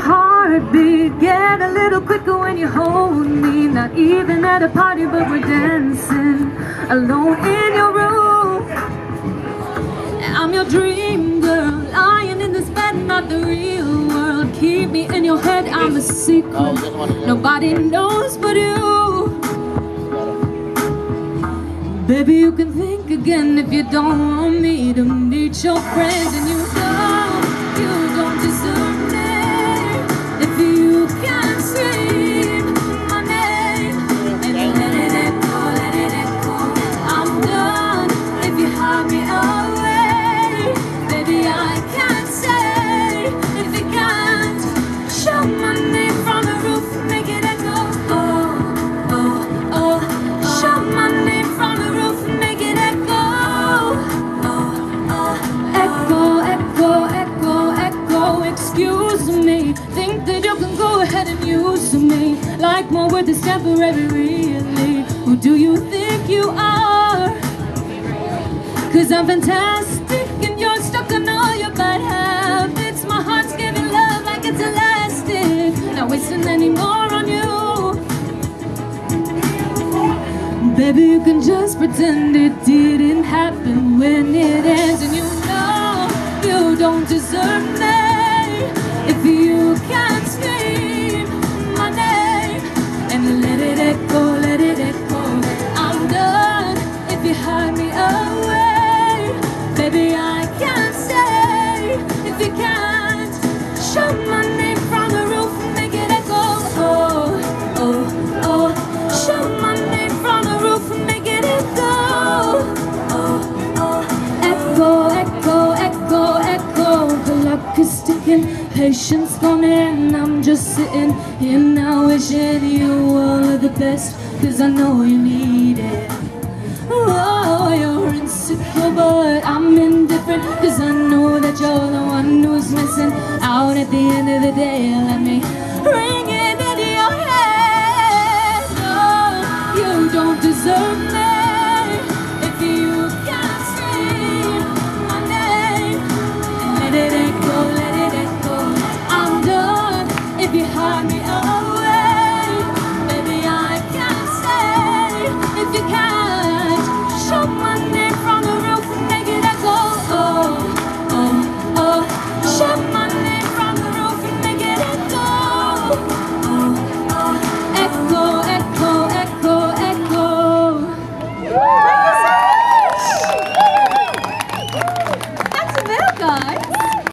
heartbeat get a little quicker when you hold me. Not even at a party, but we're dancing alone in your room. I'm your dream girl, lying in this bed, not the real world. Keep me in your head, I'm a secret. Nobody knows but you. Baby, you can think again if you don't want me to meet your friends, and you Excuse me, think that you can go ahead and use me like more with is temporary, really. Who do you think you are? Cause I'm fantastic and you're stuck on all your bad habits. My heart's giving love like it's elastic. Not wasting any more on you. Baby, you can just pretend it didn't happen when it ends, and you know you don't deserve me if you can't scream is ticking, patience gone in. I'm just sitting here now, wishing you all of the best, cause I know you need it. Oh, you're insecure, but I'm indifferent. Cause I know that you're the one who's missing out at the end of the day. Me